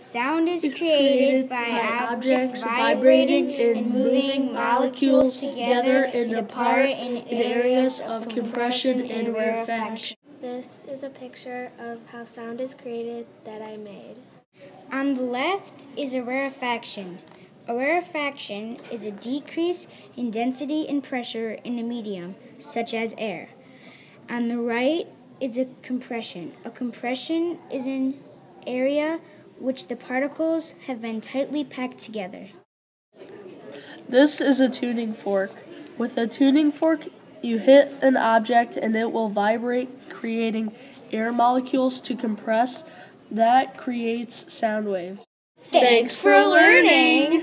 Sound is created by objects vibrating and moving molecules together and apart in areas of compression and rarefaction. This is a picture of how sound is created that I made. On the left is a rarefaction. A rarefaction is a decrease in density and pressure in a medium, such as air. On the right is a compression. A compression is an area which the particles have been tightly packed together. This is a tuning fork. With a tuning fork, you hit an object and it will vibrate, creating air molecules to compress. That creates sound waves. Thanks for learning!